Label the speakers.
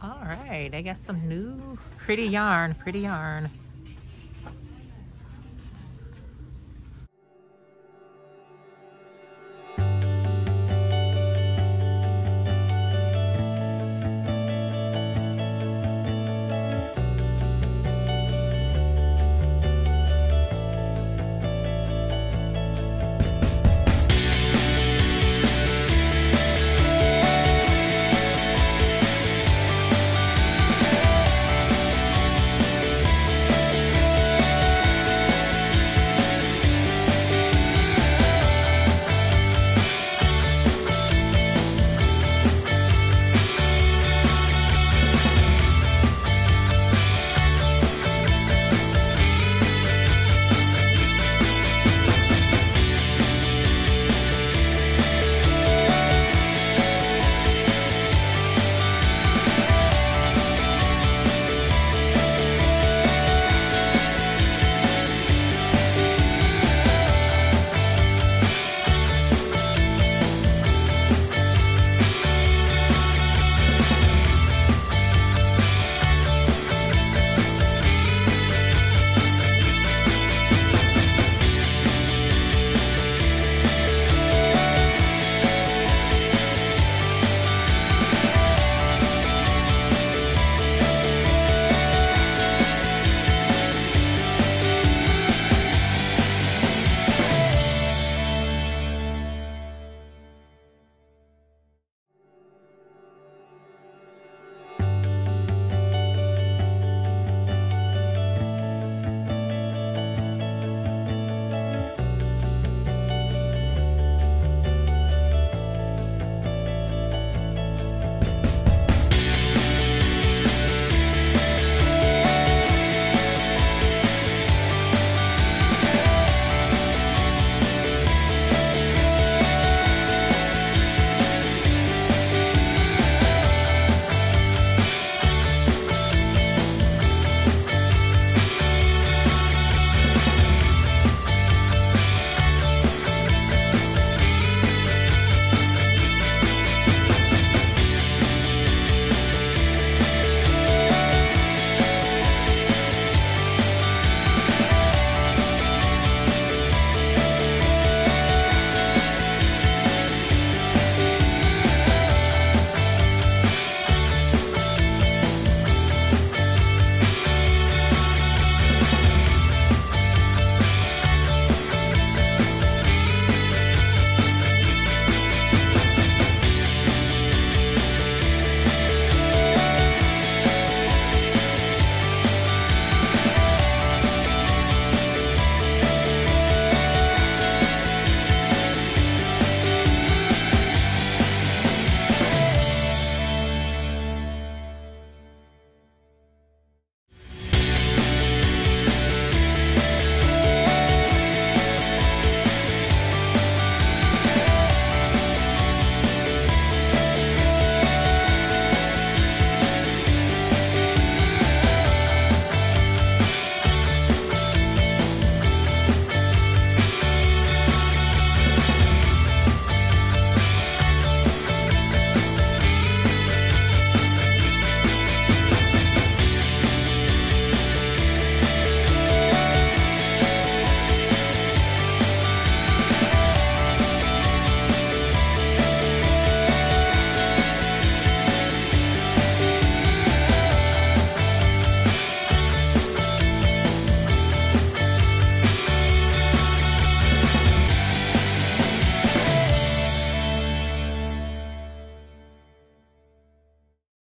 Speaker 1: All right, I got some new pretty yarn, pretty yarn.